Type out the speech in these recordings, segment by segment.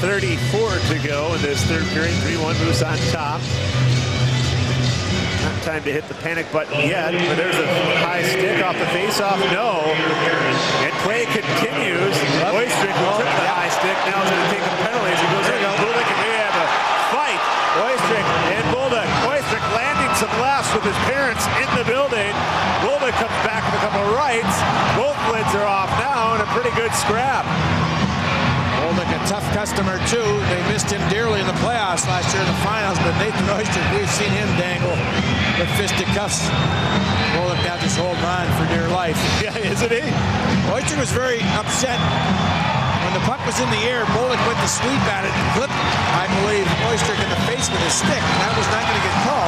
34 to go in this third period. 3-1 Moose on top. Not time to hit the panic button yet, but there's a high stick off the face-off. No. And play continues. Oystrick the high stick. Now is going to take a penalty as he goes in. Bolduc and they have a fight. Oystrick and Bolduc. Oystrick landing some laughs with his parents in the building. Bolduc comes back with a couple of rights. Both lids are off now and a pretty good scrap. Tough customer too. They missed him dearly in the playoffs last year in the finals, but Nathan Oyster, we've seen him dangle the fisticuffs. Now just holding on for dear life. Yeah, isn't he? Oyster was very upset when the puck was in the air. Bolduc went to sweep at it and clipped, I believe, Oyster in the face with his stick. That was not going to get called.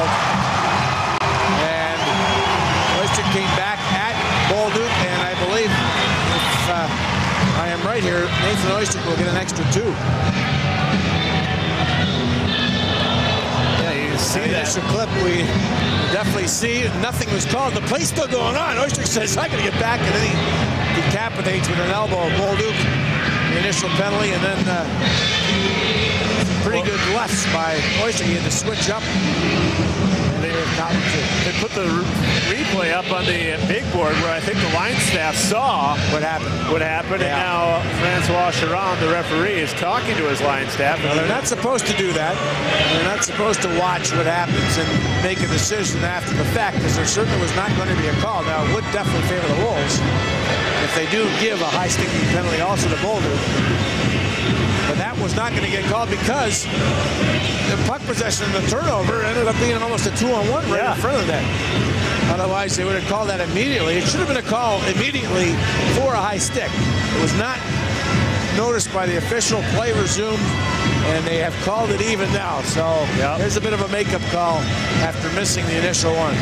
Nathan Oyster will get an extra two. Yeah, you see that. That's clip we definitely see. Nothing was called. The play's still going on. Oyster says, I got to get back. And then he decapitates with an elbow Bolduc. The initial penalty, and then uh, pretty good lefts by Oyster. He had to switch up. And they were. They put the replay up on the big board where I think the line staff saw What happened? what happened, Yeah. and now Francois Charon, the referee, is talking to his line staff. Well, they're not supposed to do that. They're not supposed to watch what happens and make a decision after the fact because there certainly was not going to be a call. Now, it would definitely favor the Wolves if they do give a high sticking penalty also to Bolduc. Was not going to get called because the puck possession and the turnover ended up being almost a two-on-one right Yeah. in front of that. Otherwise, they would have called that immediately. It should have been a call immediately for a high stick. It was not noticed by the official. Play resumed, and they have called it even now. So Yep. there's a bit of a makeup call after missing the initial one.